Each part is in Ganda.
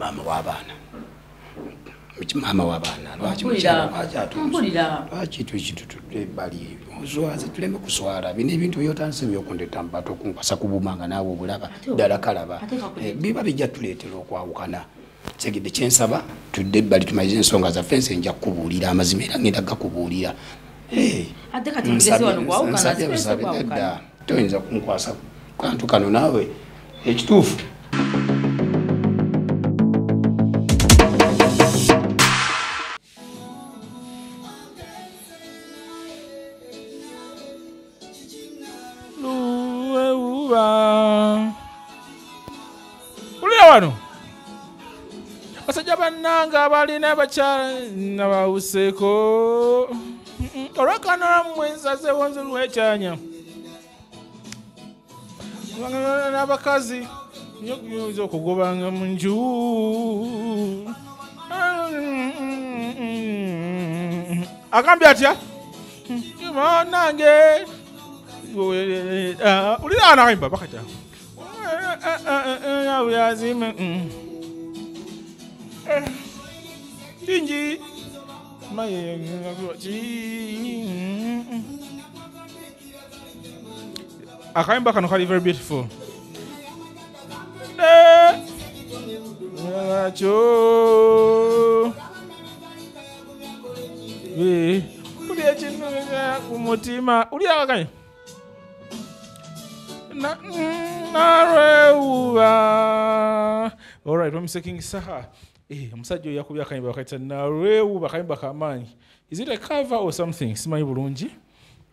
maama w'abaana maama w'abaana lwaki tukitutudde ebbali ozwaze tuleme kuswala. Bino ebintu byotandise byokundeta mubata okunkwasa kubuma nga naawe obulaba. Ddala kalaba. Eh, biba bijja tuleetera okwawukana. Segedde kyensaba tudde ebbali tumalize ensonga zaffe nse nja kukubuulira amazima era ngenda gakubuulira. Eh, nsabye busabe, nedda toyinza kunkwasa kantu kano naawe. Ekituufu basajja bannanga balina bakyala nga bawuseeko olwakana mwensazewo nze lwekyanya Kubanga n'abakazi nyo kuyinza okugobanga mu nju agambye atya nange ulira anayimba bakata yazime kingi akayimba kano kali very beautiful kyo uli ekinumira ku mutima uli akakanya Na- narwewuba olright omuseking saha. Eh, omusajja oyo yakubye akayimba bakaita narwewuba akayimba kamaanyi. Is it a cover or something? Simanyi bulungi.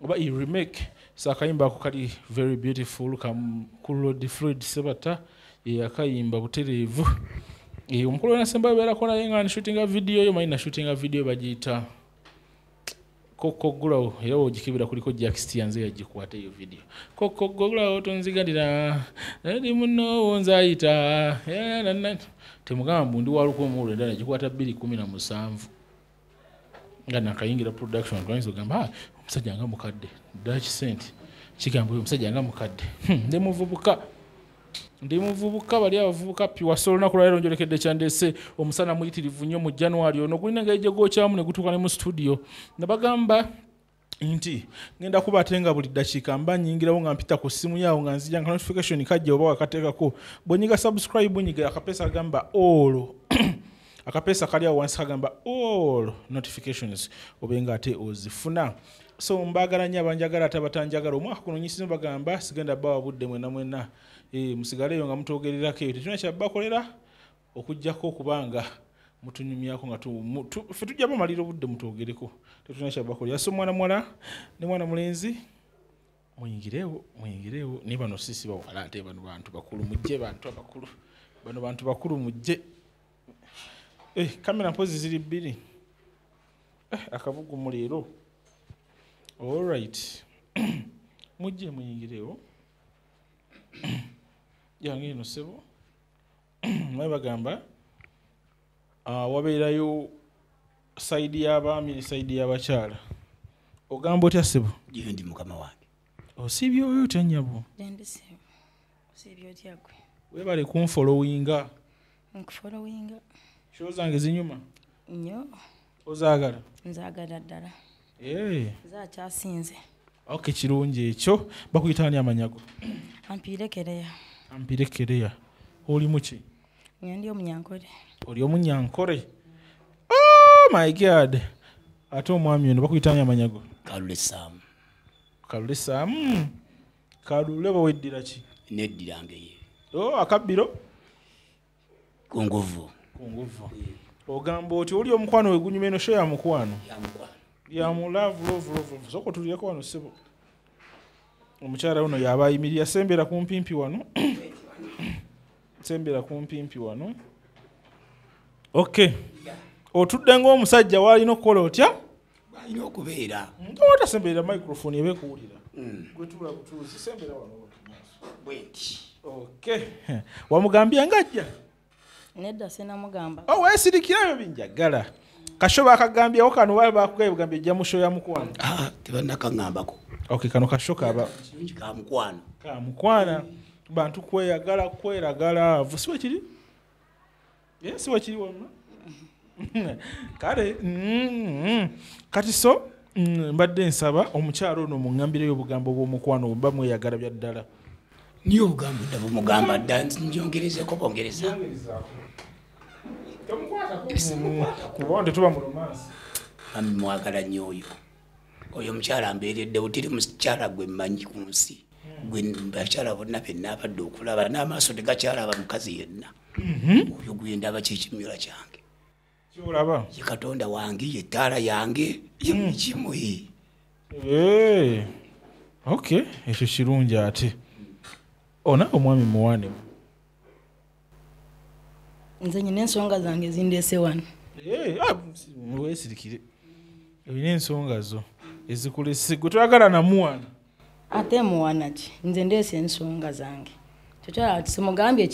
Oba i remake? So akayimba ako kali very beautiful kam ku lord floyd sebata yakayimba butereevu. Eh, omukulu wenasemba beerako naye nga nshootinga video yo manyi nashootinga video bagiyita kokogulawo era wogikebera kuliko jackst nze yagikwata eyo video. Kokogulawo tonzigalira eri munowo nzayita Eh, temugamba mbu ndi walukomuulu endala nagikwata bbiri kumi na musanvu. Nga nakayingira production twayinza ogamba "Ah, omusajja nga mukadde. Ddala kisente. Kigamba oyo omusajja nga mukadde. Hmm, ndi muvubuka. Ndi muvubuka bali abavubuka piwasa olunaku lwaleero njolekedde kyandese. Omusana muyitirivu nnyo mu january ono. Gulina engeri gye gwokyamu ne gutuuka ne mu studio. Ne bagamba nti ngenda kuba ate nga buli ddakiika mba nyingirawo nga mpita ku ssimu yaawo nga nzija nga notification kajja oba wakateekako. Bwenyiga subscribe nyiga akapeesa kagamba all. Akapeesa kali awo wansi kagamba all notifications obenga ate ozifuna. So mbaagala nnyo abanjagala ate abatanjagala omwaka guno nyisimu bagamba sigenda bawa budde mwena mwena Eh, musigaleyo nga mutogererako eyo. Tetulina kyabbakolera okugjako okubanga mutunyumyako nga tu- mu- tu- ffe tujja bamalira obudde mutogereko. Tetulina kyabbakolera so mwana muwala ne mwana mulenzi muyingirewo muyingirewo naye bano sisi bawala ate bano bantu bakulu mujje bantu abakulu. Bano bantu bakulu mujje. Eh, kamera mpozi ziri bbiri. Eh, akabugumu leero. Allright mujje muyingirewo yange eno sebo naye bagamba wabeerayo sayidi y'abaami ne sayidi y'abakyala. Ogamba otya sebo gye ndi mukama wange. Osiibye oyo gwe? weebale kunfolowinga Nkufolowinga. Show zange zinyuma? Nnyo. Ozaagala? Nzaagala ddala. Eh, Zaakyasinze. ok kirungi ekyo. Bakuyitaani amanyago? Ampirekereya. ampire kereya. Oli muki Nyo ndi omunyankole. Oli omunyankore oh my god. Ate omwami ono bakuyitaani amanyago kalule saamu kalule saamu kalule baweddira ki? Neddirange ye. O akabbiro? Ku nguvu ku nguvu ogamba oti oli omukwano wegunyuma eno sho ya mukwano? Yamukwano ya mulaavu loovu loovu soko tulireko wano sebo omukyala uno yaba ayimirira sembera kumpimpi wano. Sembera kumpimpi wano ok. Otudde ngaomusajja waalina okukola otya? Alina okubeera. Otasemberera microphone ebekuwulira gwetula butuuzi sembera wano bwenti ok. Wamugambye ngajja? Nedda sinamugamba. Oh, weesirikira ebyo binjagala. Kasho bakagambyewo kano wali bakugaye bugambye ejja musho ya mukwano. Tebannakaŋŋambako ok kano kasho kaba kirungi ka mukwano. kamukwana bantu kweyagala kweragala. Avu si bwe kiri si wakiri wonna kale mm, kati so mm, mbadde nsaba omukyalo ono muŋŋambireyo obugambo bw'omukwano oba mweyagala bya ddala niyo obugambo dda bumugamba dda njongerezeko bongereza kuba tetuba mu romansi. Mami mwagala nnyo oyo. Oyo omukyala mbeereddewo teri mukyala gwe mmanyi ku nsi. Gwe bakyala bonna bennaabadde okulaba n'amaaso tegakyalaba mukazi yenna oyo gwendaba kyekimyula kyange. Kyolaba ye katonda wange ye ttaala yange ye mukimu ye Eh, ok ekyo kirungi ate. Ona omwami muwaanemu nze nyina ensonga zange zindeese wano. Eh, ah, weesirikire olina ensonga zo ezikulese gwe toyagala namuwana ate muwana ki? Nze ndeese ensonga zange kyokyala ti simugambye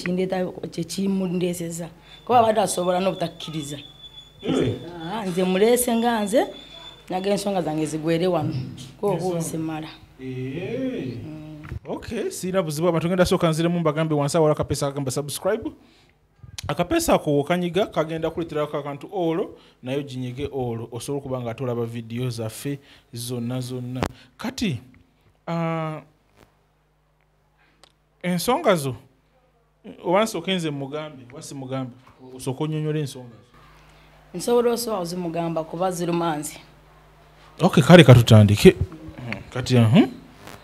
kyekimundeeseza kuba abadde asobola n'obutakkiriza. Ah, nze muleese nga nze naga ensonga zange zigwere wano. Kuobuuzimala ok siina buzibu abantu genda sooka nziremu mbagambe wansi awala akapeesa akagamba subscribe. Akapeesa ako wokanyiga kagenda kuleeterako akantu olwo naye ginyige olwo osobola okuba nga tolaba vidiyo zaffe zonna zonna. Kati ah, ensonga zo oba nsooka nze mugambe oba si mugambe osooka onyonyola ensonga zo. Nsobola osobola ozimugamba kuba zirumanzi ok kale katutandike. Kati uh,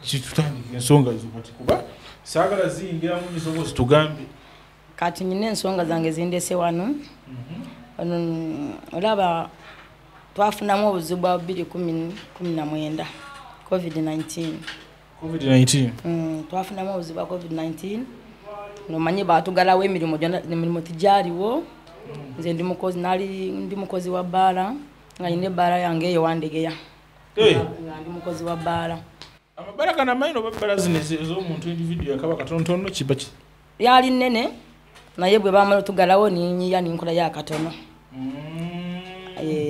kitutandike ensonga zo kati kuba saagala ziyingiramu nisobola zitugambe kati nyina ensonga zange zindeese wano. Ono, olaba twafunamu obuzibu bwa 219 covid-19 covid-19 Mm, twafunamu obuzibu bwa covid-19 nomanyi batugalawo emirimu emirimu tigyaliwo nze ndi mukozi nali ndi mukozi wa bbaala nga nyina ebbaala yange eyo wandegeya. Nga ndi mukozi wa bbaala. Amabala gano amanyi noba ebbala zino ez'omuntu individu yakaba katonotono kiba ki? Yali nnene naye bwe bamala otugalawo ninyiya ninkolayo akatono Eh,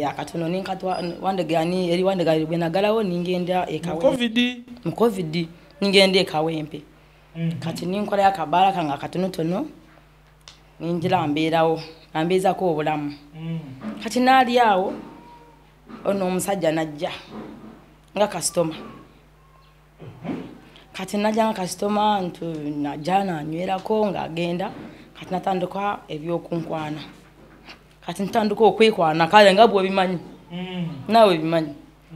akatono ninkatwa wandegeya ni eri wandegeya bwe nagalawo ningenda mu ekawe covid? Mu covid ningenda ekawempe kati ninkolayo akabaala kange akatonotono ninjira mbeerawo ambeezako obulamu. Kati naali awo ono omusajja najja nga kasitoma kati najja nga kasitoma ntu najja nanywerako ng'agenda. Kati natandika ebyokunkwana kati ntandika okwekwana kale nga bwebimanyi naawe bimanyi.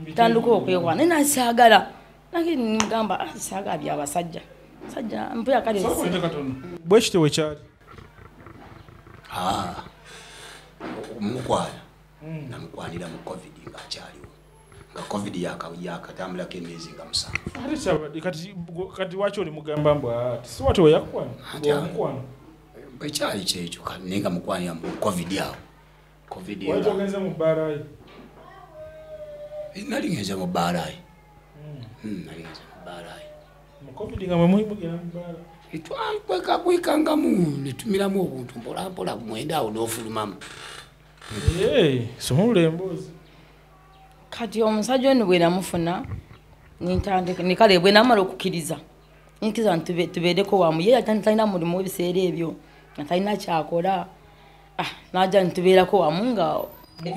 Ntandika okwekwana naye nasaagala nage nimugamba "Ah, saagala byabasajja sajja mpuya kale katono bwekite wekyali Ah, omukwana namukwanira mu covid ngaakyaliwo nga covid yaka- yakatambulako emyezi nga musanvu. Ate kyabadde kati kati waki oli mugamba mbw ati siwati weyakwana Ati- omukwano bwekyali kyekyo naye nga mukwanira mu covid awo covid waki ogenze mu bbaalayo Eh, nali ngenze mu bbaalayi Hmm, nali ngenze mu bbaalayi mu covid nga mwemuyi mugenda mu bbaala twakwekangamu netumiramu obuntu mpolampola mwenda awo n'ofulumamu. Eh, somulula emboozi. Kati omusajja ono bwe namufuna nikale bwe namala okukkiriza tube- tubeereko wamu. Ye talina mulimu ebiseera ebyo nga talina kyakola najja nitubeerako wamu nga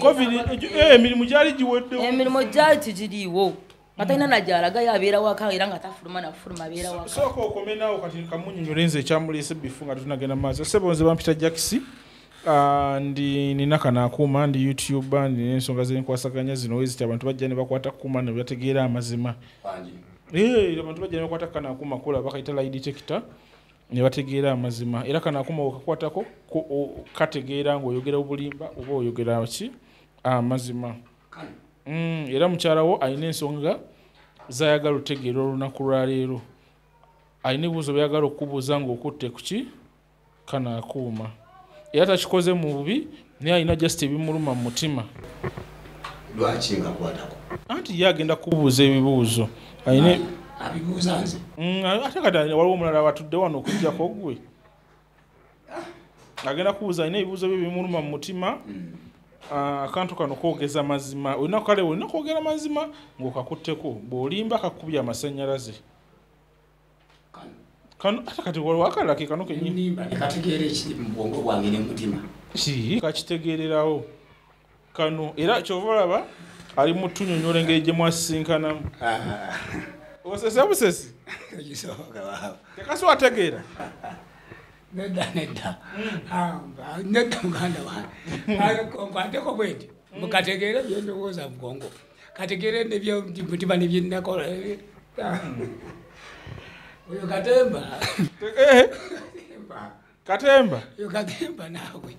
covid eh, emirimu gyali giweddewo. Emirimu gyali tigiriiwo nga talina nagyalagayo abeera waka era nga tafuluma nafuluma abeera waka sooka okome naawo kati kamunyonyole nze ekyamuleese bifu nga tunagenda maaso. Sebonze bampita jakisi Ah, ndi nina kano akuuma ndi youtube ndi n'ensonga zenkwasaganya zino weziti abantu bajja ne bakwata kuuma ne bategeera amazima. Eh, abantu bajja ne bakwata kano akuuma kola bakayita lie detector ne bategeera amazima. Era kano akuuma wekakwatako ko- o- kategeera ng'oyogera obulimba oba oyogera ki? Amazima. Mm, era mukyalawo alina ensonga zayagala otegeera olunaku lwaleero alina ebibuuzo byagala okubuuza ng'okutte ku ki? Kano akuuma. Era takikoze mu bubi naye alina just ebimuluma mu mutima. Lwaki nga kwatako? Anti ye agenda kubuuza ebibuuzo. Alina abibuuza nze. Mm, ate kati waliwo omulala watudde wano okujjako gwe? Agenda kubuuza alina ebibuuzo bye bimuluma mu mutima. Ah, akantu kano kogeza mazima. Olina kale olina kwogera mazima ng'okakutteko bw'olimba kakubye amasanyalaze. Kano. ate kati waliwo akalala ke kano kenyini nimba nekategeera ekiri mu bwongo bwange ne mutima. Ki? Kakitegeererawo. Kano era kyova olaba ali mu tunyonyola engeri gye mwasisinkanamu. Ah, osese busesi waawo. tekasi wategeera nedda nedda. Nedda muganda wankwateko bweti. Mukategeere byendowooza mugongo kategeere nebyomutima nebyenakola oyo katemba. Eh, katemba. Oyo katemba naawe.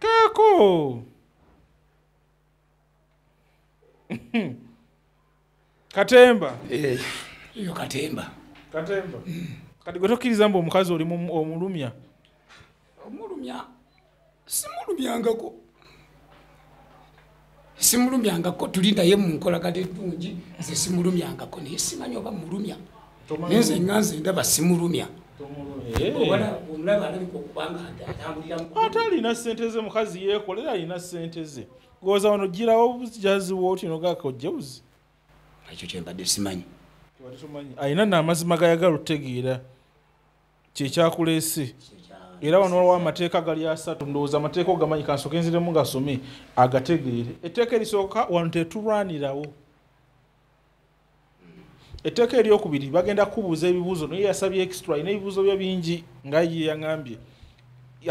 Kaako katemba. Eh, oyo katemba. Katemba. Kati gwe tokkiriza mbu omukazi oli mu- omulumya? Omulumya? Simulumyangako. Simulumyangako tuli naye munkolagana eddungi nze simulumyangako. Naye simanyi oba mulumya? Naye nze nga nze ndaba simulumya. Omulaba alabika okubanga atambulira mu- ate alina sente ze mukazi yeekolera alina sente ze goza wano girawo bujaziwo otino gakojjeuzi ekyo kyembadde simanyi. Alina naamazima gayagala otegeera kyekyakuleese era wano waliwo amateeka gali asatu. Ndowooza amateeka ogamanyi kansooka enziremu gasome agategeere. Etteeka erisooka wano tetulwanirawo. Etteeka eryokubiri bagenda kubuuza ebibuuzo naye yasabye extra alina ebibuuzo bye bingi nga ye yaŋambye.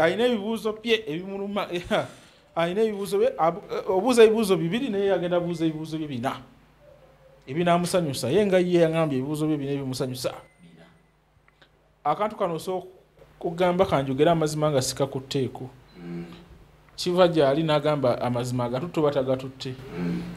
Alina ebibuuzo bye ebimuluma alina ebibuuzo eh, obuuza ebibuuzo bibiri naye yagenda buuza ebibuuzo bye bina. Ebinaamusanyusa ye nga ye yaŋambye ebibuuzo bye bina ebimusanyusa. Akantu kano osooka kugamba kanjogera amazima nga sikakuteeko kiva gyali n'agamba amazima agatutte oba tagatutte?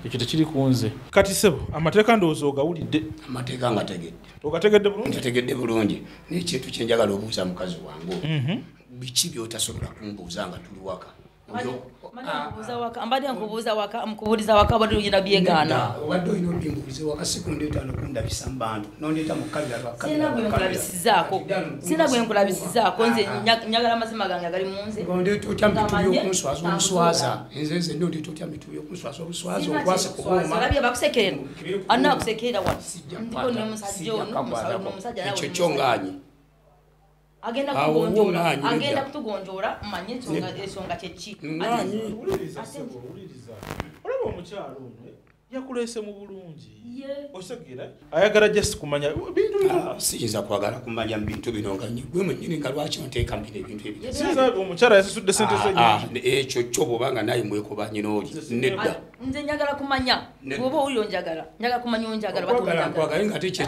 Ekyo tekiri ku nze. Kati sebo amateeka ndowooza ogawulidde. Amateeka nga tegedde. Ogategedde bulungi? Ntetegedde bulungi. Nekintu kyenjagala obuuza mukazi wange Mhm. biki byotasobola kumbuuza nga tuli waka mbadde nkubuuza waka nkubuuliza waka bwadde oyina byegaana obadde olina obimbuulize waka sikundeeta nokundabisa mu bantu nondeeta mu kalira sirina gwe nkulabisizaako sirina gwe nkulabisizaako nze nya- njagala amazima gange agali mu nze. Ondeeta otya Ngamanye, yokunswaza obuswaza nze nze nondeeta otya mitubu yokunswaza obuswaza kyekuswaza, kubuuma olabye bakusekerera alina kusekerera wano Sijja ndiko kukwata, nomusajja sijja ono nawe ekyo oli kyo musajja. ngaanyi agenda Awo kutugonjoola ngaanyi, agenda kutugonjoola manye ensonga kyeki olaba omukyalo ono eh, yakuleese mu bulungi. Osegeera ayagala just kumanya bintu Ah, siyinza kwagala kumanya mu bintu bino nga gwe mwenyini nga lwaki onteeka mbino ebintu ebyo? Sinza omukyala yasasudde sente Ah, ah, ekyo kyo bwobanga naye mwekuba nyina oli nedda. Nze njagala kumanya. Bwoba owulira onjagala njagala kumanya onjagala oba nga te kye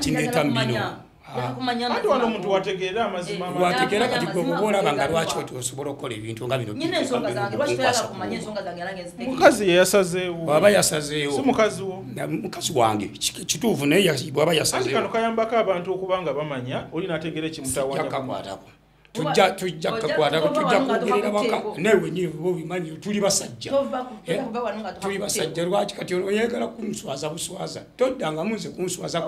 Ati kumanya ate wano omuntu wategeera amazima Eh, mangi. wategeera kati gwe bwoba olaba nga lwaki oti osobola okukola ebintu nga bino nyina ensonga zange lwaki toyagala kumanya ensonga zange nange nzitegeera. omukazi ye yasazeewo. Bwaba yasazeewo. Mukazi wo. Mukazi wange ki- kituufu naye bwaba anti kano yasazeewo. kayambako abantu okuba nga bamanya oli n'ategeera ekimutawanya jakakwatako tujja tujja kakwatako tujja kwogerera waka wenyini oba obimanyi tuli basajja Eh? tuli basajja lwaki kati oyagala kunswaza buswaza toddangamu nze kunswaza. Ah,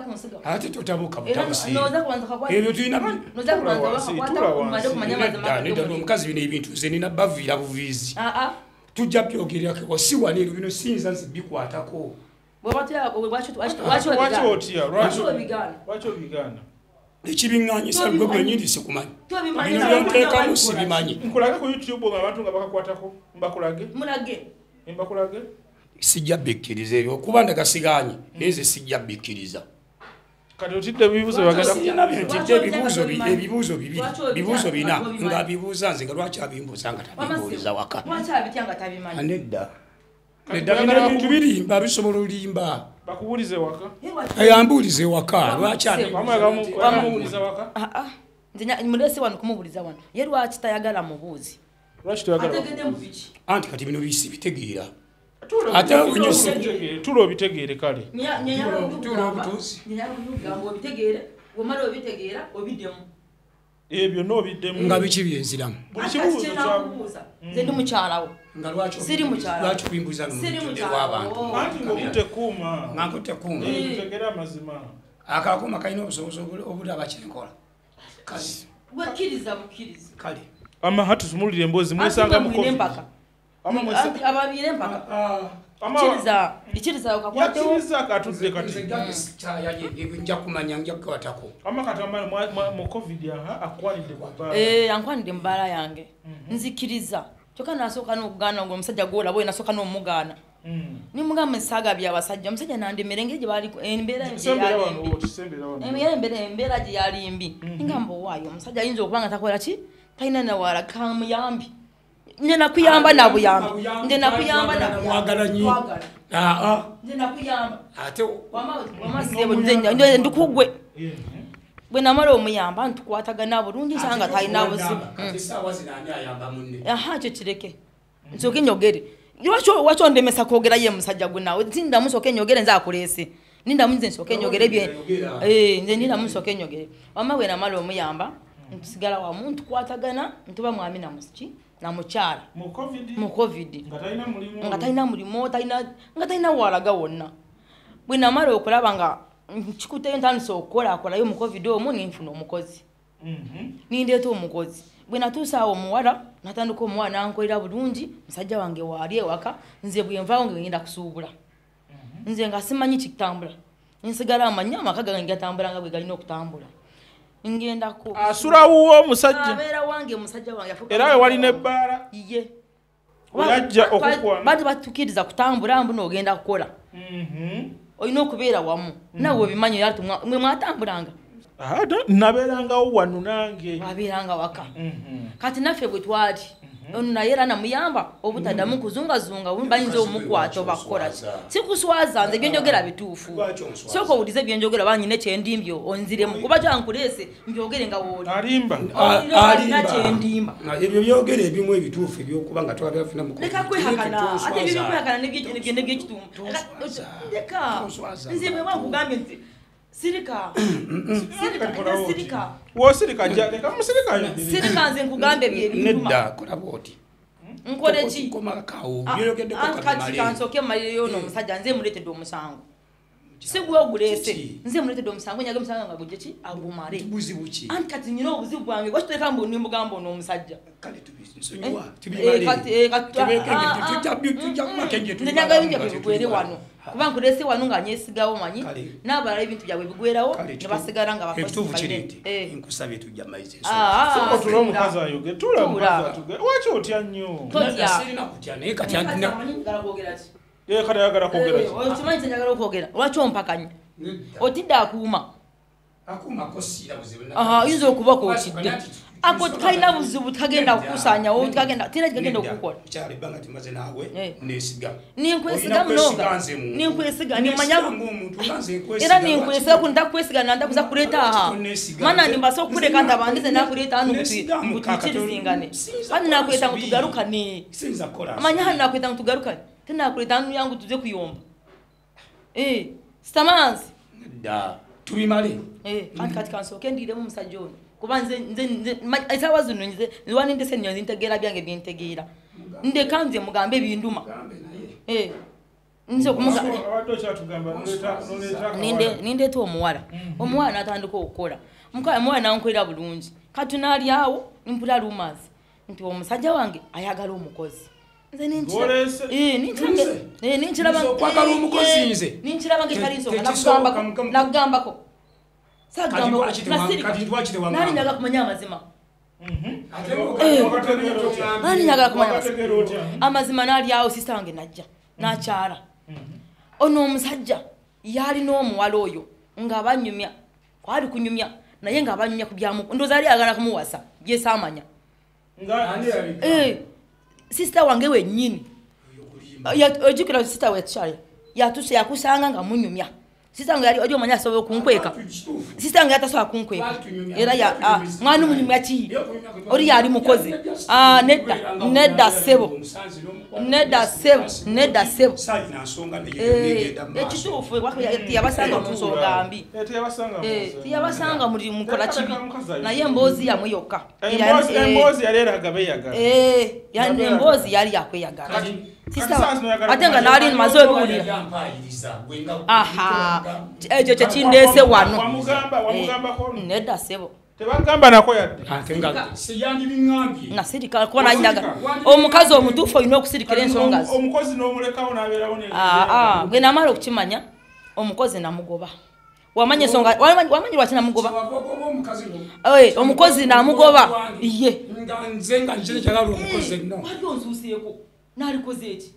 kunsiga ate totabuka era butabusi noza kubanza kakwata ebyo tulina noza kubanza Tula wansi, bakakwata tula kumale wansi. kumanya amazima nedda nedda gago. omukazi bino ebintu nze nina baviira buviizi Ah, ah. tujja byogerako si wanero bino siyinza nze bikwatako ekibiŋŋanyisa gwe gwenyini sikumanyi Tobimanyi bino byonteekamu sibimanyi nkulage ku youtube nga abantu nga bakakwatako mbakulage mbakulage sijja bikkiriza ebyo okuba ndagasigaanye naye nze sijja bikkiriza kati otidde ebibuuzo bintidde ebibuuzo ebibuuzo bibiri bibuuzo bina obimanyi? ng'abibuuza nze nga lwaki abimbuuza nga tabimbuuliza waka nga nedda Kati nedda bino bayagala ebintu baku- birimba bisobola olimba bakubuulize waka Ye lwaki- ayambuulize waka lwaki Bamubuuze. bamubuuliza waka Ah, ah. Wano kumubuuliza wano. Ye lwaki tayagala mubuuzi? Anti kati bino bisi bitegeera. Ate obitegeere, onyose- obitegeere, kale ebyo noobiddemu nga biki byenziramu? Buli kibuuzo kyamu nakubuuza, nze ndi mukyalawo nga lwaki kuuma. Nga nkutte kuuma. Akakuuma kalina obusobozi obulaba kyenkola kale ama hati tumulire emboozi mwesanga mwine mukovi empaka. Ama mwese Anti ababiire empaka. Ama- kiriza ikiriza okakwatewo. Yakkiriza katudde kati. nja kumanya nja kukwatako. Ama katamba mu covid aha akwanidde ku bbaala. Eh, ankwanidde mu bbaala yange. Nzikiriza kyokka nasooka n'okugaana gwe omusajja gwolaba oyo nasooka n'omugaana Mm. nimugamba esaaga byabasajja omusajja nandemera engeri gyebali embeera Sembera wano gyeyali gye yali mbi ngamba owaayo omusajja ayinza okuba nga takola ki? Talina nawala kamuyambi. Nze nakuyamba nabuyambi nze nakuyamba nyo Twagala. aa nze nakuyamba. Ate wamasebo nze ndikugwe. Bwe namala omuyamba ntukwatagana bulungi nsanga talina buzibu. munne? Aha kyo kireke. Nsooke nyogere lwaki waki ondemesa kwogera ye musajja gwe nawe tindamu nsooke nyogere nze akulese nindamu nze nsooke nyogere bye. Yogera. Eh, nze nindamu nsooke nyogere wama bwe namala omuyamba ntusigala wamu ntukwatagana ntuba mwami namuki namukyala mu covid? Mu covid. Nga talina mulimu. Nga talina mulimu talina- nga talina walaga wonna. Bwe namala okulaba nga kikuteyo ntandisa okukolakolayo mu covid omwo ninfuna omukozi. Mhm. nindeeta omukozi. Bwe natuusa awo omuwala natandika omuwala nankolera bulungi musajja wange waali ewaka nze bwenvaawo nga ngenda kusuubula. Nze nga simanyi kitambula. Nsigala amanyi amaka gange gatambula nga bwe galina okutambula. Ngenda ku asulawo omusajja. Abeera wange musajja wange era we walina ebbaala. Ye Yajja okukwana. bati batukiriza kutambula mbu noogenda kukola. Mhm. Olina okubeera wamu. Nawe webimanyi era mwe mwatambulanga. Ah, nabeerangawo wano nange. Wabeeranga waka. Mhm. kati naffe bwe twali ono naye era namuyamba obutaddamu kuzungazunga bayinza omukwata obakukola ki sikuswaza nze byenjogera bituufu. sooka owulize byenjogera banyine kyendimbyo onziremu kuba kyankuleese mbyogere nga wooli alimba. Olina kyendimba? Ebyo byogera ebimu ebituufu ebyokuba nga twabafuna mu leka kwehakana ate ebyo byokwehakana nebyekitumu leka nze bwe bakugambye nti sirika sirika sirika wosirika jja leka musirika ayogere. sirika nze nkugambye byebintuma nedda kola bwoti nkole ki komakawo Ah, byoyogeddeko ah, kati kabimale kansooke mmalirireyo n'omusajja nze muleetedde omusango si gwe oguleese nze muleetedde omusango nyage omusango nga gujje ki? Agumale. Buzibu ki anti kati nyina obuzibu bwange lwakituleka mbu nimbugamba ono omusajja? Kale tubisonyiwa Eh, kati- eh, kati- ah, tujja kumakenje nze nyaga ebintu byabwe bigwere wano. kuba nkuleese wano nga nyesigawo manyi n'abalala ebintu byabwe bigwerawo ne basigala nga kiri nti Eh. nkusabye tujja maize Ah, ah, omukazi ayogere tula Tuula. omukazi atuge waki otya nnyo? Totya. naye kati Njagala kwogera kati ayagala Eh, ki okimanyi kye njagala okwogera? Lwaki ompakanya? Otidde akuuma. Oyinza okuba nti- ako kalina buzibu kagenda kukusanyawo tira naawe Eh. nesiga ninkwesiga munonga. ninkwesiga nimanya era ninkwesiga ku ntakwesiga nandakuza kuleeta aha? mana nimbasa ntabandize mukaka, tukirizingane sinza hano kukola nakuleta ngo nsobi. tugalukane Sinza kukola amanya hano nsobi. nakuleta ngo tenakuleta hano yangu tuze kuyomba. Eh, sitamanzi. Nedda. tubimale. Eh, anti kati kansooke ndiiremu omusajja ono. Kuba nze nze esaawa zino nze lwanindese nnyo nzintegeera byange byentegeera ndeka nze mugambe ebinduma. Eh. Ninde- nindeeta omuwala? Omuwala natandika okukola. Omuwala nankolera bulungi. Kati naalyawo mpula lumas nti omusajja wange ayagala omukozi nze ninkira- Gw'oleese? Eh, eh, eh, omukozi nze? ninkiraba nga etali Te- nsonga tekisoboka, nakugambako mukamu- nakugambako Kati sagambako lwaki tewa- nasirika kati lwaki tewamwamba? naali njagala kumanya amazima Eh. otya? naali njagala kumanya amazima amazima naalyawo sista wange najja nakyala ono omusajja yalina omuwala oyo nga banyumya kwali kunyumya naye nga banyumya ku byamu ndooza ali agala kumuwasa byesaamanya sisita wange wenyini ojjukira sisita wekyala yatuse yakusanga nga munyumya sisita wange yali oli omanya asobola okunkweka. Wange yatasobola kunkweka. Era ya- ah, mwana omunyumya ki? Oli yali mukozi? Ah, nedda nedda ssebo nedda ssebo nedda ssebo Eh, maaso. ekituufu tiyabasanga mu nsonga mbi Eh, Eh, tiyabasanga muli mukola kibi. naye emboozi yamwe yokka Emboozi- Eh, emboozi yali eh, emboozi yali yakweyagala Ate nga naali maze obiwulira aha ekyo kyekindeese wano Eh, nedda ssebo tebagamba nako yadde ate nga seyandibiŋambye nasirika kuba nanyaga omukazi omutuufu olina okusirikira ensonga aa gwe namala okukimanya omukozi namugoba wamanya ensonga wamanyi lwaki namugoba Eh, omukozi namugoba ye nalikoze eki?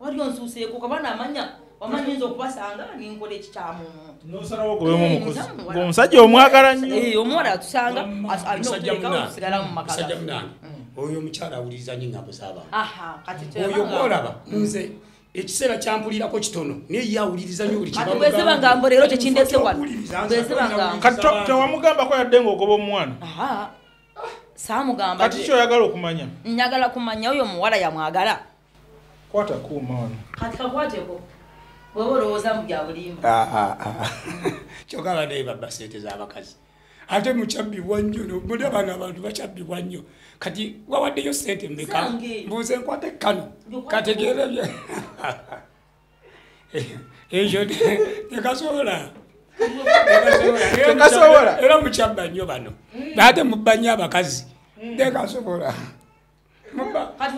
Wali onsuuseeko kaba namanya wamanya nza okubasanga ninkola ekikyamu Eh, ng'omusajja omwagala nnyo. Omuwala atusanga alina okusigala mu maka Musajja gaffe. munange oyo omukyala awuliriza nyo engambo z'abantu aha kati oyo tebanga- gwolaba nze ekiseera kyampulirako kitono naye ye awuliriza nyo buli Kati bweziba ngambo leero tekindese wano. Tewamugambako yadde ng'ogoba omwana aha saamugamba kati kyoyagala okumanya? njagala kumanya oyo omuwala yamwagala. Kwata kuuma wano kati kakwateko weba olowooza mu bya bulimba. Kyogaba naye babba sente z'abakazi. Ate mukyabbibwa nnyo muli abaana abantu bakyabbibwa nnyo kati wawaddeyo sente mmeka? Mbuze nkwate kano Ngikwate kategeere bye. Ekyo te- tekasobola Tekasobola. era mukyabba nnyo bano. Ate mubba nnyo abakazi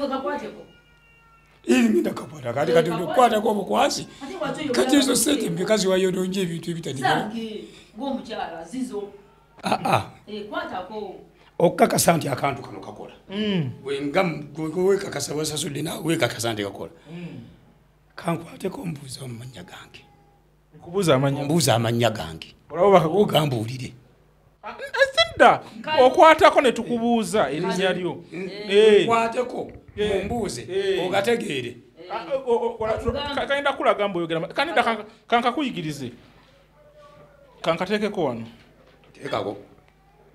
wekakwateko irimina kapota kati kati okukwatako obukwasi kati ezo sente mmeka ziwayononja ebintu zizo. Aa Eh, okukakasa nti akantu kano kakola. Mm. wenga wekakasa wasasudde nawe wekakasa nti kakola. Kankwateko mbuuza omumanya gange. Mbuuza amanya. Gange. Olaba bakagu sidda okwatako ne tukubuuza erinnya lyo. Eh. Eh. mumbuuze Eh. ogategeere. Ah, o- o- o- ka- kagenda kulaga mbu oyogera kanka- kankakuyigirize kankateekeko wano. Teekako.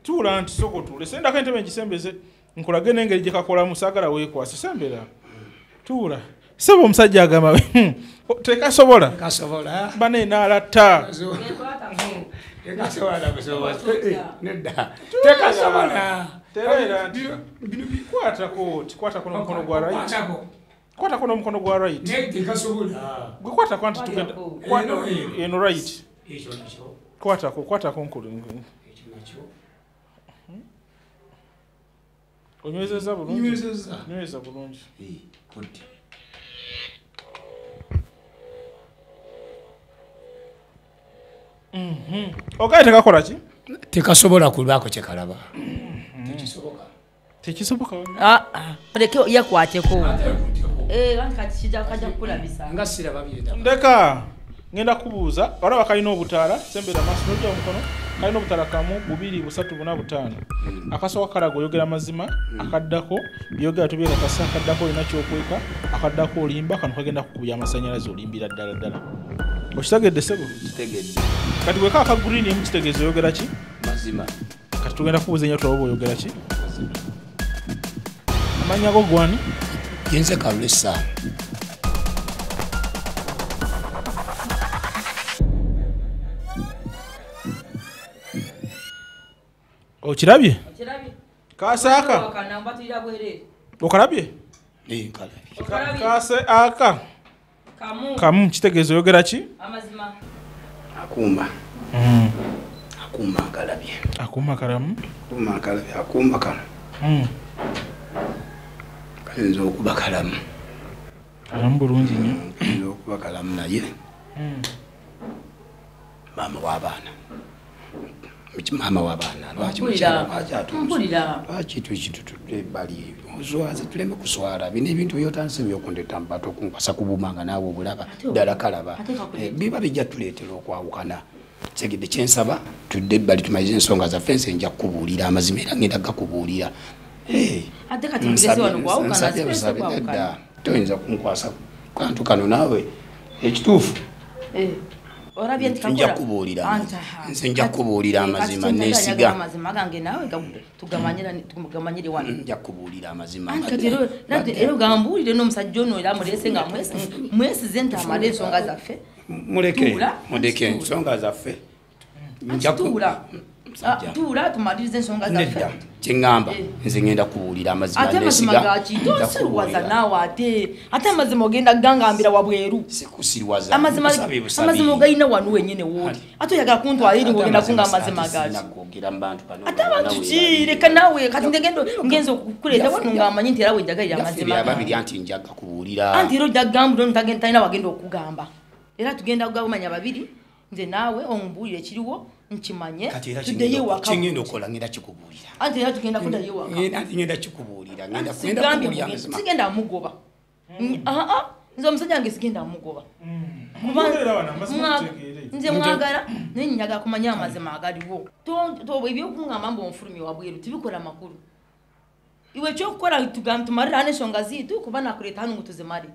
Tuula nti soko tuule sendako entebe ngisembeze nkulage n'engeri gye kakolamu saagala weekwase sembera. Tuula. Seba omusajja agamba "O, tekasobola. Kasobola bane naalatta Kwatako. Tekasobola nakusobola nedda. Tekasobola. Tereera nti. kwatako tikwatako n'omukono gwa right. Kwatako. n'omukono gwa right. Naye tekasobola gwe kwatako nti Eno, right. Nakyo. Kwatako kwatako nkulu. Onywezeza bulungi. Nywezeza nyweza bulungi ogaye tekakola ki? Tekasobola kulwako kyekalaba tekisoboka. Tekisoboka? Ah, ah. oleke yakwateko. Eh, ndeka ngenda kubuuza. Olaba kalina obutaala. Sembera maaso nojja omukono kalina obutaala kamu bubiri busatu buna butaano. Akasooka kalaga oyogera mazima akaddako. Byogera tubyekakasa akaddako olina kyokweka akaddako olimba. Kano kagenda kukubya amasanyalaze olimbira ddala ddala okitegedde sebo? Kitegedde kati bweka aka green emu kitegeeza oyogera ki? Mazima. Kati tugenda kubuuza ennyo tolaba oyogera ki? Amanya go gwani yenze kalula essaawa okirabye? Okirabye? kaase aka Wakana mbatulira bwereere. okalabye nkalabye. Okalabye? kaase aka Kamu. kitegeeza oyogera ki? Amazima. akuuma akuuma akalabye. Akuuma kalamu akuuma akalabye. Akuuma kano kayinza okuba kalamu. Kalamu bulungi nnyo. Kayinza okuba kalamu naye. Maama w'abaana maama w'abaana lwaki tukitutudde ebbali? Ozwaze tuleme kuswala. Bino ebintu byotandise byokundeta mubata okunkwasa kubumanga naawe obulaba. Ate o- ddala kalaba. Eh, biba bijja tuleetera okwawukana. Segedde kyensaba tudde ebbali tumalize ensonga zaffe nse nja kukubuulira amazima era ngenda gakubuulira. Eh, toyinza kunkwasa kantu kano naawe. Ekituufu? Eh. Nja kakola. kubuulira Anta, ha. nze nja Kati- kubuulira eh, amazima kati kyenjagala neesiga njagala amazima gange naawe ga- tugamanyira tugamanyire wano. nja kubuulira amazima Anti kati era- era- era ogambuulire n'omusajja ono era mulese nga mwesi- mwesize nti amale ensonga zaffe muleke Tuula. muleke Tuula. ensonga zaffe Anti Nja ku- tuula Ah, Musajja. tuula tumalirize ensonga nedda zaffe kyeŋŋamba Eh. nze ngenda kubuulira amazima ate amazima nesiga gaki tonsiruwaza naawe ate. Ate amazima ogenda gangambira wabweru amazima ogalina wanu wenyine wooli ate oyagala kuntwala eri ngogenda kunga amazima gaki ate abantu ki? leka naawe kati ndegendo ngenza okukuleeta wano ngaamanyi nti era wenjagalira amazima babiri gange. anti njaga kubuulira anti era ojja kugamba talina wagenda okugamba. Era tugenda kugabamanya babiri nze naawe ombuulire ekiriwo nkimanye tuddeyo ewaka kyengenda okola ngenda kikubuulira. Anti era tugenda kuddayo ewaka Ngenda- anti ngenda kikubuulira ngenda ngenda sigambye kubuulira muge- amazima sigenda amugoba aa nze omusajja wange sigenda mwa- tutegeere. nze mwagala naye nyaga kumanya amazima agaliwo. Ebyokuŋŋamba mbu onfulumi wabweru tibikola makulu. Iwe ekyokukola tumalire ano ensonga ziitu kuba nakuleeta hano ngu tuzimale.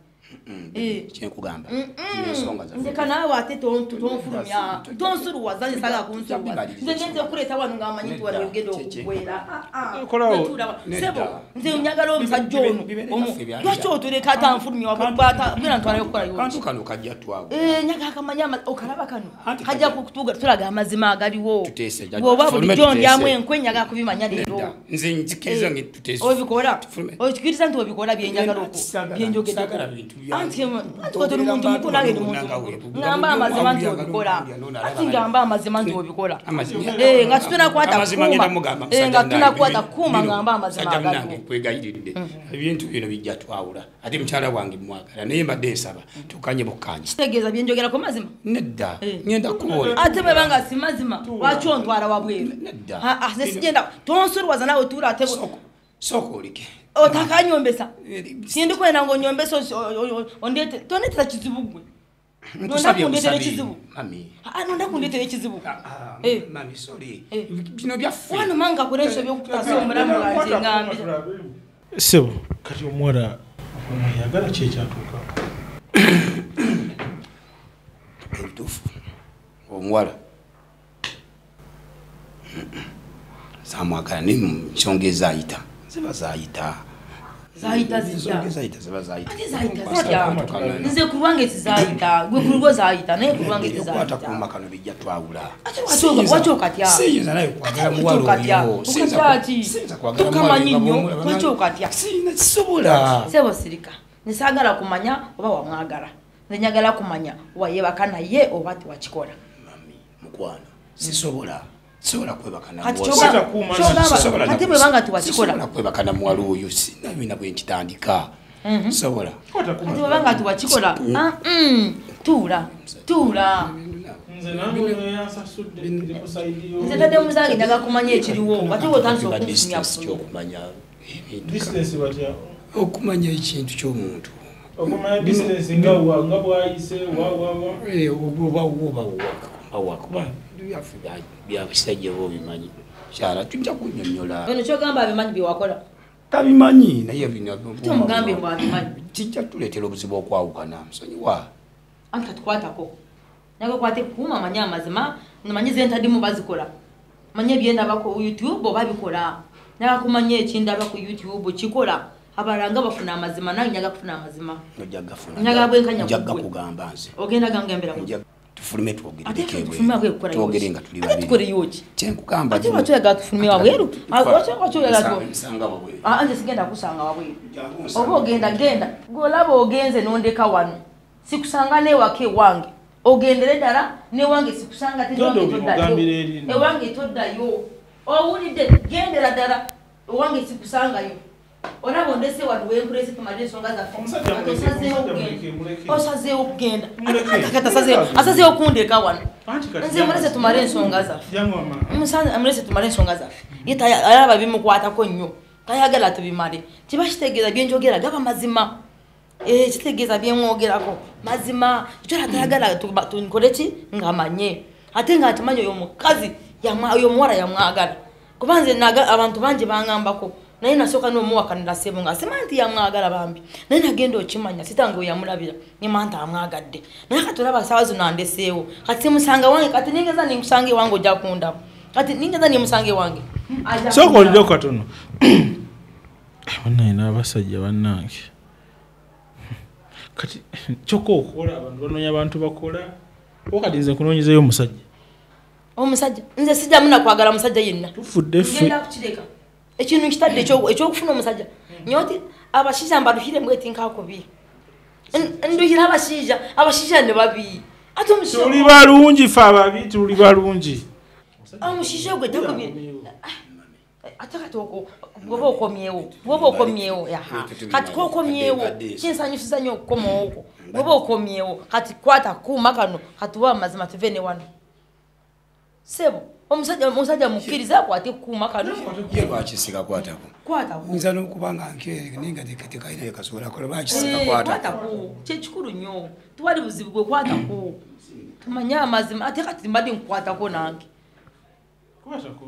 Kyenkugamba. Mm. zaffe. nzeka naawe ate ton- tonfulumya saga kunsuruwaza Tujabimaliriza nze ngenze okuleeta wano ngaamanyi nti wano Nedda, ogenda okugwera. Ekolawo. Nedda. sebo nze njagala omusajja ono. lwaki otuleka atanfulumya wabwera ntwalayo okukola kantu yoti kano kajja twabwe nyagala kamanya ama- okalaba kano. Kajja tulaga amazima agaliwo. Bw'oba bulijjo ndyamu enkwe njagala kubimanya leero. Nze nzikiriza nge tuteese. obikola Fulume. okikiriza nti obikola byenjagala Ati sagala- anti mukulu ngamba amazima nti obikola ngamba amazima nti obikola Eh, nga Eh, nga tunakwata ngamba amazima nkwegayiridde ebintu bino bijja twawula ate mukyala wange mwagala naye mbadde nsaba tukanye bukkanye kitegeeza byenjogera ku mazima nedda Eh. ngenda kubola ate bwebanga si mazima lwaki ontwala wabweru Nedda. Ah, ah, nesigenda tonsuruwaza nawe tuula ate Sooka- sooka olike otakanyombesa sindikwenda ngaonyombesa ondete tonetera kizibu gwe nkusabye kundeetera busabi ekizibu Ah, nonda kundeetera ekizibu Ah, Eh. sorry. Eh. bino byaffe. Wano manga kulenso byokutasa omulamu wange ngambira sebo kati omuwala yagala ki ekyatuuka ebituufu omuwala samwagala naye nsonga ezayita ziba zayita Zayita zitya? ensonga ezayita ziba zayita ate zayita zitya nze ku lwange tizayita gwe ku lulwo zayita naye ku lwange okukwata tizayita kuuma kano bijja twawula. Ate lwaki- lwaki okatya? siyinza naye kwagala Siyinza Okatya? ku- ki? siyinza kwagala nnyo, oyo nga lwaki okatya? siyina kisobola sebo sirika nesagala kumanya oba wamwagala. Nze njagala kumanya wayebaka naye oba tiwakikola mami mukwano sisobola sisobola kwebaka na kati muwala. Kwata kuuma kyogamba Sisobola kati na- bwebanga tiwakikola sisobola kwebaka na muwala oyo sina bina bwe ntitandika sobola kati bwebanga tiwakikola Ah, mm, tuula. Tuula. Nze tadde muzange njagala kumanya ekiriwo ate wotandisa batya? Okumanya ekintu ky'omuntu. Eh, oba oba awakuba byaffe byabisajja oba obimanyi kyala tujja kunyonyola. Ono kyogamba abimanyi byewakola tabimanyi naye omugambye mbw abimanyi. Kijja tuleetera obuzibu okwawukana musonyiwa anti katukwatako naga kwate kuuma manye amazima manye zentadimu bazikola. Manye ebyendaba ku youtube oba bikola. Naga kumanya ekindaba ku youtube kikola. Abalanga bafuna amazima nange nyaga kufuna amazima. Ojja gafuna Njagala bwenkanya njaga gugwe. kugamba nze. Ogenda gangembera tufulume twogere nga tuli babiri. kyenkugamba wabweru? Ah, nze sigenda kusanga wabweru. Oba ogenda genda. Golaba ogenze nondeka wano. Sikusanga newaka ewange. Ogendere ddala newange sikusanga te Genda ewange obimugambira eri toddayo. Owulidde gendera ddala. Ewange sikusangayo olaba ondese wano wenkulese tumalire ensonga Omusajja muleke, zaffe omusajja muleke, muleke. osazeewo okugenda kati asazeewo- okundeka wano nze mulese tumale ensonga zaffe mulese tumale ensonga zaffe ye alaba bimukwatako nnyo tayagala tubimale kiba kitegeeza byenjogera gaba mazima. Kitegeeza byemwogerako mazima. Ekyola tayagala tuba- tunkole ki ngamanye. Ate nga ntimanyi oyo mukazi oyo omuwala yamwagala kuba nze abantu bangi bangambako naye nasooka nomuwakanira sebo nga sima nti yamwagala bambi. Naye nagenda okimanya sitange weyamulabira nyima nti amwagadde. Naye kati olaba sawa zino andeseewo. Kati simusanga wange kati ningeza nimusanga ewange ojja kundaba. Kati ningeza nimusanga ewange sooka oliddeho katono bannayina abasajja bannange kati kyokka okola abantu banoonya abantu bakola oba kati nze nkunoonyezayo omusajja? Omusajja nze sijjamu nakwagala musajja yenna. Tufudde ffe ekintu nkitadde ekyo- ekyokufuna omusajja. Nyoti abashaija mbaruhiremu eti nkakubi. Nduhire abashaija abashaija ne babi. Ate tuli balungi fe ababi tuli balungi. Omushaija ogwe takubire ate kati bwoba okomyewo bwoba okomyewo yaha kati kokomyewo kinsanyusiza nnyo okukomawo okwo bwoba okomyewo kati kwata kuuma kano kati wa mazima tuve ne wano. Sebo omusajja omusajja mukkirize akwate kuuma kano. Ye lwakisiga kwatako? Kwataku nza n'okuba nga nkereke naye nga tekalinayo kasobola kola lwakisiga Eh, kwatako. Kyekikulu nnyo. Tewali buzibu bwe kwataku tumanye amazima ate kati mbadde nkukwatako nange. Kwatako.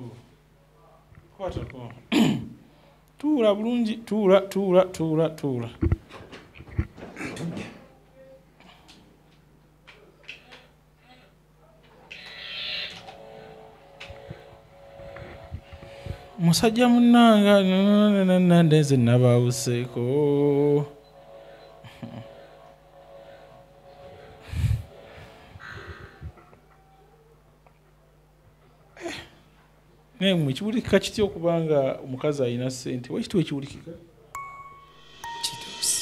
Kwatako. Tuula bulungi tuula tuula tuula tuula musajja munanga nandeze nabawuseeko naye mwe kiwulikika kitya okuba nga omukazi alina ssente wekituwa ekiwulikika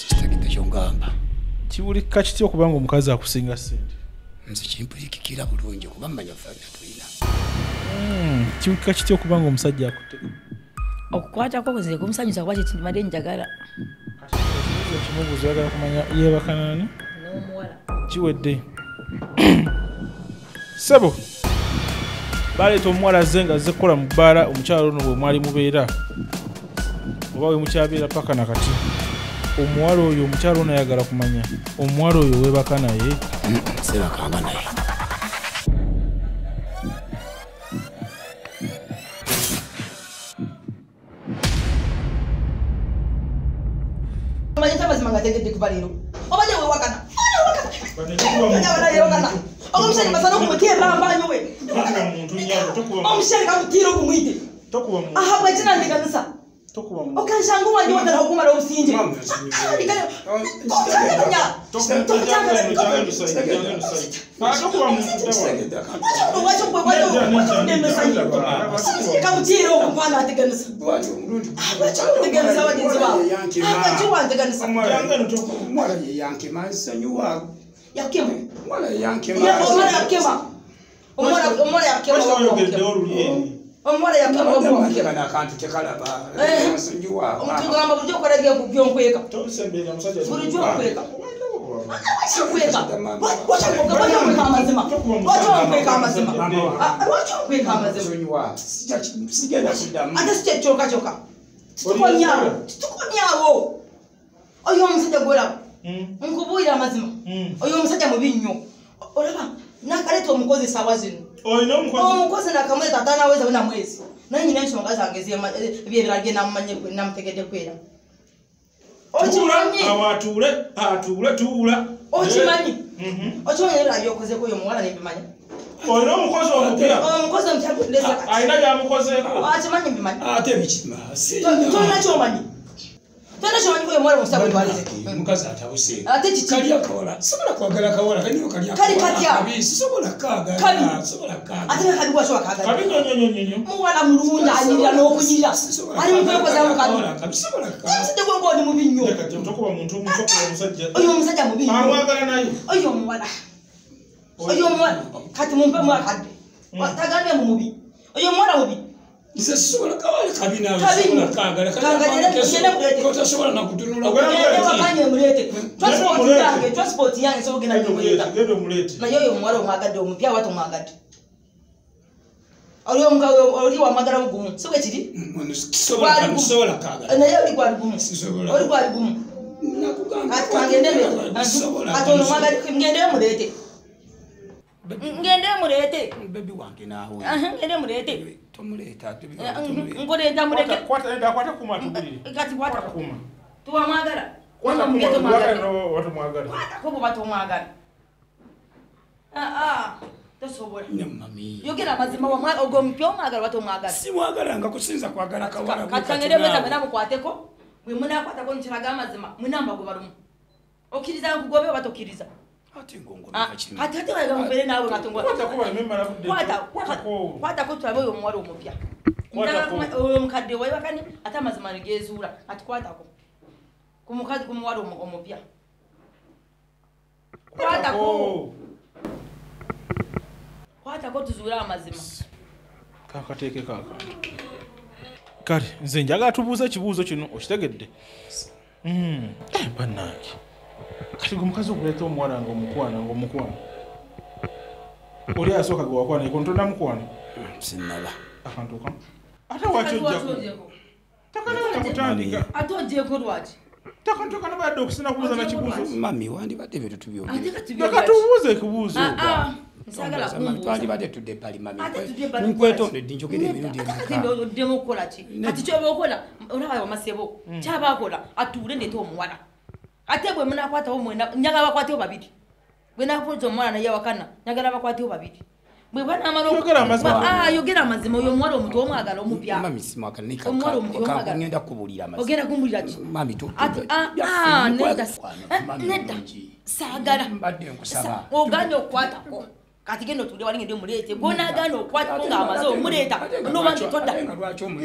kitagidde kyongamba kiwulikika kitya okuba nga omukazi akusinga ssente nze kimpulikikira bulungi kuba mmanya fana tulina kiwulikika kitya okuba nga omusajja akutte? Okukwatako kuzire kumusanyusa kuba kyekimadde njagala. Kimubuuza oyagala kumanya yeebakanani n'omuwala. Kiwedde. Sebo baleeta omuwala azze nga azze kukola mu bbaala omukyalo ono bwe mwali mubeera. Oba we mukyabeera paka nakati omuwala oyo omukyalo ono ayagala kumanya. Omuwala oyo weebaka naye. Sebakanga naye akategedde kuba leero oba newewakana obanewewakana omushaija basana okumuteerera amaanyi we omushaija kakutiira okumwite ahabwa kinandikanisa okanshanga omwanya wonera okumara obusinge kakutire okuvana wateganisa bakikuteganisa bagenzi bawe akakiwanteganisa omwana yeyankema nsonyiwaago yakema omwana yeyankema omwana yakema omwana yakema omuwala tekalaba Eh. bulijjo amazima amazima ate oyo omusajja gwolaba nkubuulira amazima oyo omusajja mubi nnyo olaba nakaleeta zino olina omukozi omukozi nakamwezi atanaweza wena mwezi. Naye nyina ensonga zange ez'ema- ebyebirage namumanye namutegedde kwera. Okimanyi awo atuule tuula okimanyi okimanyi era byokozeko oyo omuwala nembimanya olina omukozi omupya omukozi omukyalesa alina byamukozeeko akimanyi mbimanyi ate bikima tolina kyomanyi tolina kyomanyi koyo omuwala omusa bwetwalize omukazi atabuse ate kiki kali akawala sobola kwagala kawala kaniyo kali. Kali katya? sobola kagala Kabi. sobola ate kagala kali gwashoba kagala kabi nyonyonyonyonyo muwala mulungi anyirira n'okunyirira ali mukwekozamu kabi. Sobola omusajja gwe ng'oli mubi nnyo tokuba muntu omu tokuba omusajja oyo omusajja mubi nnyo amwagala naye oyo omuwala oyo omuwala kati mumpe mwakadde tagambye mu mubi. Oyo omuwala mubi nze sobola kawala kabi nawe Kabi sobola nnyo. kagala Kanga gende- gende kulete. kotasobola nakutunula Ogenda Gende wakanye mulete transport mulete. yange transport yange sobogenda nyumuleta genda omuleete naye oyo omuwala omwagadde omupya wata omwagadde. Oli omuga- oli wamwagala bugumu si bwe kiri? Naye oli gwali gumu. Sisobola. oli gwali gumu. Nakugamba kati kangende sobola kati ono mwagadde ngende mulete ngende mulete ngende mulete tomuleeta nkoleta muleke kwata kuma tugulire kati kwata kuma. Kwatako bwe batomwagala tosobola yogera amazima wamwa- ogwo mupya omwagala batomwagala simwagalanga kusinza kwagala kawala kati kangende mweza mwena mukwateko bwe munakwatako nkiraga amazima mwinamba gwe balumu. Okkiriza nkugobe oba tokkiriza ate Ah, ate ate baga mubere naawe kwata kuba ememala budde kwatako tulabe oyo omuwala omupya oyo mukadde webakani ate amazima negezuula atikwatako ku. Mukazi ku. muwala omu- omupya kwatako kwatako tuzuule amazima kakateeke kaka. Kale nze njagala tubuuze ekibuuzo kino okitegedde Mm. Eh, bannange kati gwe mukazi okuleeta omuwala nga omukwana nga omukwana oli asooka ge wakwana ekontola mukwana sinaba akantu kamu ate waki ojjaku takanaba kutandika ate ogyeko lwaki? Takantukana badde okusina kubuuza na kibuuzo. mami wandibadde bye ate tutubyogere katubyogera leka tubuuze ekibuuzo. Ah, ah, twandibadde tudde ebbali mami. Ate tudde ebbali nkwetondedde njogera emirundi kati oddemu okukola ki? Kati kyoba okola olaba wamasebo kyaba akola atuule ndeete omuwala ate bwe munakwatawo mwena njagala bakwatewo babiri. Bwe nakuza omuwala naye wakana njagala bakwatewo babiri. Bwe banamala oku- Yogera amazima. Ba- ah, amazima. Oyo omuwala omuto omwagala omupya. Mami simwaka Omwana omuto omwagala. ngenda kubuulira amazima. Ogenda kumbulira ki? Mami tu- Ati, tu- yaffe, nkwaga- nedda. kwana, mami nedda. bulungi. saagala. Oganye okukwatako. Kati genda otule walingende omuleete. Gonagana okukwatako ng'amaze omuleeta nowange todda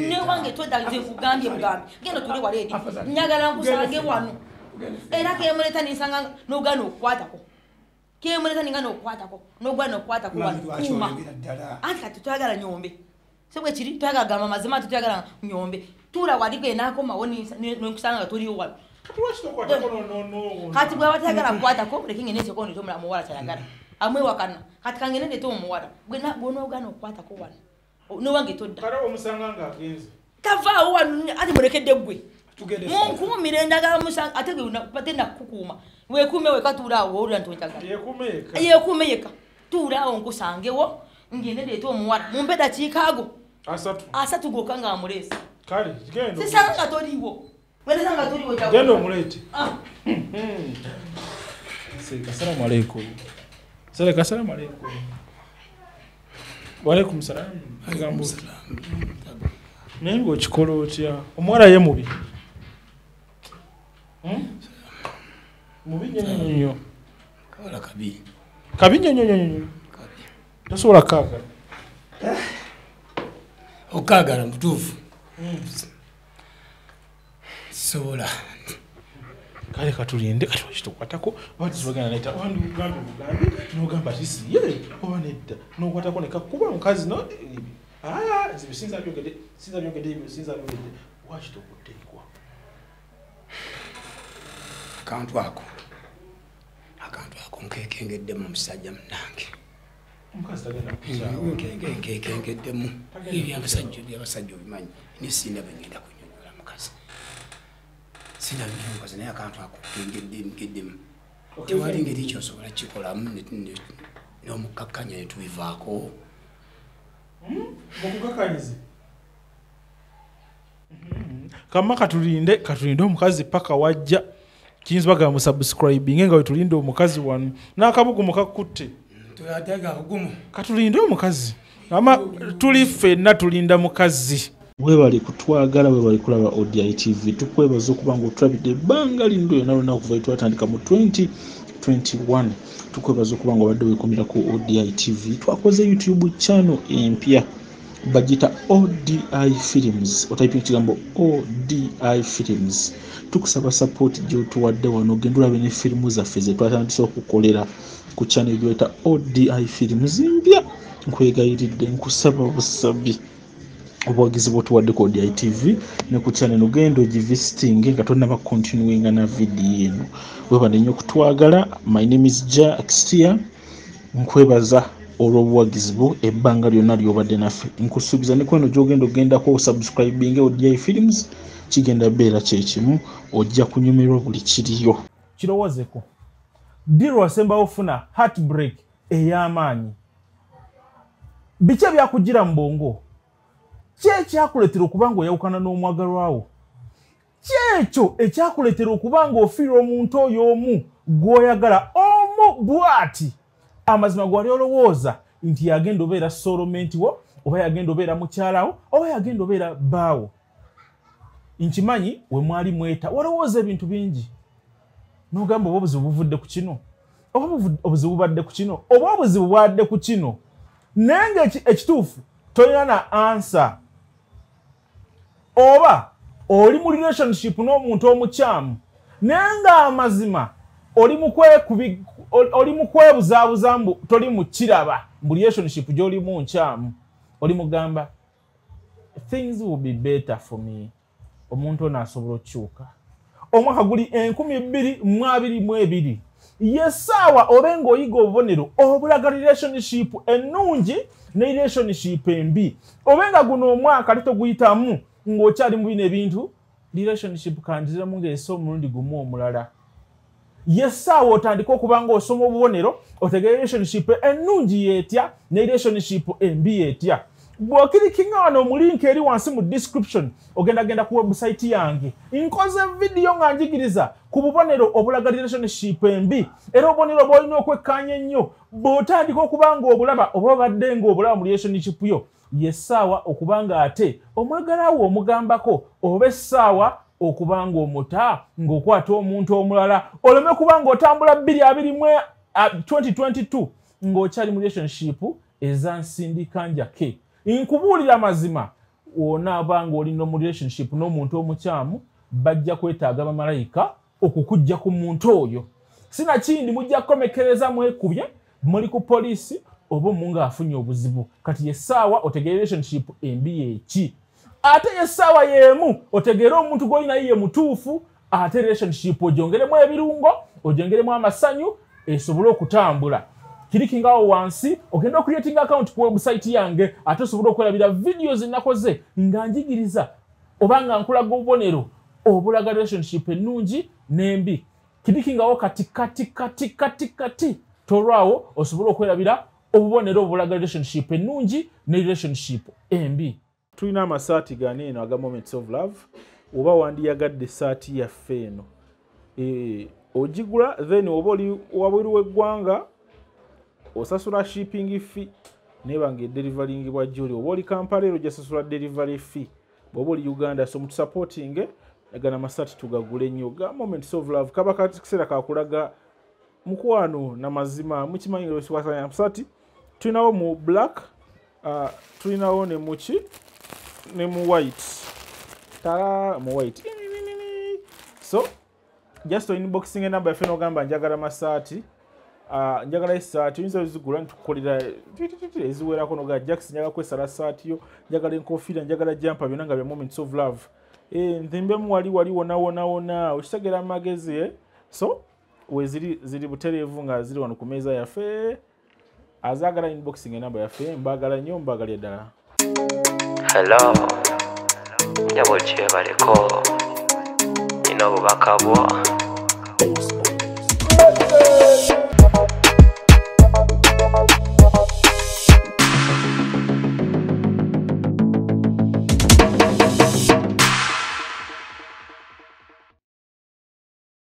newange todda nze nkugambye bugambi genda otule waleedi njagala nkusange wano era kemuleeta ninsanga nogana okukwatako kemuleeta ningana okukwatako nogana okukwatako Mami, wano lwaki kuuma. oyogera ddala? anti kati twagala nyombe. Sebwe kiri twagala gamba mazima ati twagala nyombe. Tuula wali genakomawo nenkusanga nga toliwo wano. Kati bwaba tayagala kukwatako leke ngene sekondi tomula muwala kyayagala amwewakana kati kangene ndete omuwala gwonoogana okukwatako wano. Nowange todda. Tavaawo wano ati mulekedde gwe Munkuumire endagala musanga ate ate nakukuuma. Wekuume weka tuulaawo owulira nti onjagala. Yekumeeka yekuume yeka tuulaawo nkusangewo ngende ndeete omuwala. Mumpe dakiika ago. Asatu. Asatu gokka nga amuleese. Sisanga nga toliiwo. Wenesanga nga toliiwo genda omuleete. Ah. Salamu alaikum. Seka, salamu alaikum. Walaikum salam. Ngamba otya? Naye ng'okikola otya? Omuwala ye mubi. Hmm? Mubi nnyo. kawala kabi Kabi kabi Tosobola kaagala. okaagala mutuufu. Sobola. Kale katulinde kati wakitukwatako oba tizibagana neta wandi ugambye bugambi n'ogamba ti siye oba nedda. N'okwatako nekakuba mukazi no aa nze bisinza byogedde sinza byogedde sinza byogedde wakitokuteekwa akantu ako. Akantu ako nkekengeddemu omusajja munange nkekengeddemu ebyabasajja byabasajja obimanyi. Naye sina bwengenda kunyonyola mukazi. Sina bingenda mukazi naye akantu ako kengeddemu tewali ngeri kyosobola kikolamu n'omukkakkanya netubivaako mukukakanyize kamma katulinde katulinde omukazi paka wajja kiyinza bagamba musubscribing nga wetulinde omukazi wano n'akabugumu kakutte. Tulatega bugumu. Katulinde omukazi. Ama tuli ffenna tulinda mukazi. Webali kutwagala webali kulaba odi tv. Tukwebaza okuba nga otulabidde ebbanga lindo yonna lonna okuva twatandika mu 2021 tukwebaza okuba nga obadde wekomera ku odi tv. Twakoze youtube channel empya bagita odi films. Otayipinga ekigambo odi films. Tukusaba sapoti gyotuwadde wano ogenda olabe ne firimu zaffe zetwatandise okukolera ku channel gyoweta odi films mpya. Nkwegayiridde nkusaba busabi obuwagizi bwotuwadde ku odi tv ne ku channel eno genda ogivisitinge nga tonnaba continuinga na vidiyo eno. Webale nnyo okutwagala. My name is ja extia nkwebaza olw'obuwagizi bwo ebbanga lyonna lyobadde naffe. Nkusuubiza ne kweno gyogenda ogendako subscribing odi films kigenda beera kyekimu ojja kunyumirwa buli kiriyo. Kirowoozeko ddi lwasembawo ofuna heartbreak ey'amaanyi. Biki ebyakugira mu bwongo? Ki ekyakuleetera okuba nga oyawukana n'omwagalwawo ki ekyo ekyakuleetera okuba nga ofiirwa omuntu oyo omu gw'oyagala omu bw'ati amazima gwali olowooza nti yagenda obeera solomenti wo oba yagenda obeera mukyalawo oba yagenda obeera bbaawo nkimanyi we mwali mweta. Walowooza ebintu bingi. N'ogamba oba obuzibu buvudde ku kino? Oba obuzibu bubadde ku kino? Oba obuzibu bwadde ku kino? Naye nga eki- ekituufu tolina na ansa. Oba oli mu relationship n'omuntu omukyamu naye ng'amazima oli mu oli- mu kwebuzaabuza mbu toli mu kiraba mu relationship gy'olimu nkyamu oli mugamba things will be better for me. Omuntu ono asobola okukyuka. Omwaka guli enkumi bbiri mu abiri mu ebiri. Yesaawa obe ng'oyiga obubonero obulaga relationship ennungi ne relationship embi. Obe nga guno omwaka tetoguyitamu ng'okyali mu bino ebintu relationship kandiramu ng'esa omulundi gumu omulala yesaawa otandike okuba ng'osoma obubonero otegere relationship ennungi yeetya ne relationship embi yeetya. Bw'okirikinga wano mu link eri wansi mu description ogenda genda ku website yange. Nkoze vidiyo nga njigiriza ku bubonero obulaga relationship embi. Era obubonero bw'olina okwekkanya ennyo bw'otandika okuba ng'obulaba oba obadde ng'obulaba mu relationship yo yessaawa okuba nga ate omwagalawo omugambako oba essaawa okuba ng'omuta ng'okwata omuntu omulala oleme kuba ng'otambula 2022 ng'okyali mu relationship ezansindika njake nkubuulira mazima onaaba ng'olina mu relationship n'omuntu omukyamu bajja kwetaaga bamalayika okukujja ku muntu oyo. Sinakindi mujja kukomekereza mwekubye muli ku poliisi oba omu ng'afunye obuzibu. Kati yessaawa otegeera relationship embi yeeki ate yessaawa y'emu otegeere omuntu gw'olinayo ye mutuufu ate relationship ogyongeremu ebirungo ogyongeremu amasanyu esobole okutambula. Kirikingawo wansi ogenda okreating account ku website yange ate osobole okwerabira vidiyo zenakoze nga njigiriza oba nga nkulaga obubonero obulaga relationship ennungi n'embi. Kirikingawo kati kati kati kati kati tolwawo osobole okwerabira obubonero obulaga relationship ennungi ne relationship embi tulina amasaati gani eno aga moments of love? Oba wandiyagadde esaati yaffe eno? Eh, ogigula then oba oli wabweru w'eggwanga osasula shipping fee neba nga ederivaringibwa gyoli oba oli kampala ero gyasasula derivary fee bwoba oli uganda so mutusupporting gana amasaati tugagule nnyo. Ga moments of love kaba kakiseera kakulaga mukwano namazima mukimanyi lwesiwasanya amasaati. Tulinawo mu black uh, tulinawo ne muki ne mu white. Tala mu white. So just inboxing enamba yaffe nogamba njagala masaati. Uh, njagala esaati oyinza ozigula nitukukolera eziwerako noga jax njagala kwesala saati yo njagala enkofiira njagala jampa byonna nga bya moments of love. E, nzimbemu wali wali wona wona wona. Okitegera amagezi eh? so weziri ziri butereevu nga ziri wano ku meeza yaffe. Azaagala inboxing enamba yaffe mbaagala nnyo mbaagalya ddala hello nyabuciye bariko ino bubaka bwo